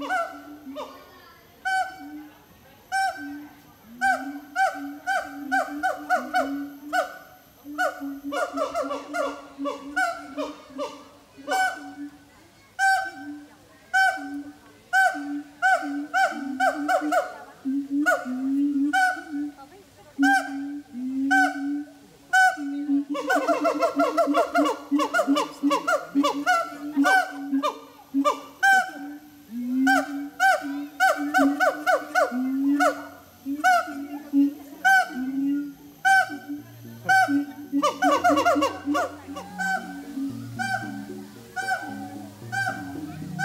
Ha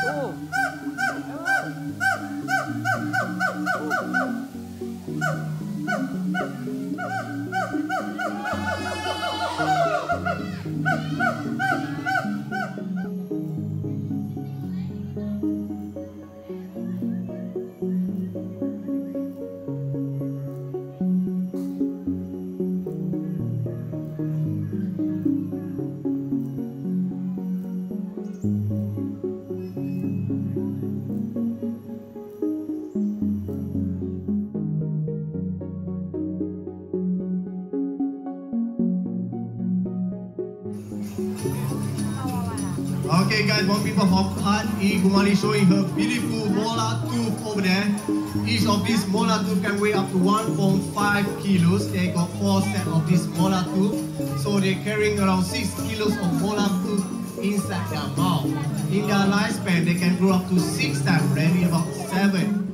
Oh. Okay guys, one people from Khan E Gumali showing her beautiful molar tooth over there. Each of these molar tooth can weigh up to 1.5 kilos. They got four set of this molar tooth. So they're carrying around 6 kilos of molar tooth inside their mouth. In their lifespan, they can grow up to 6 times, maybe about 7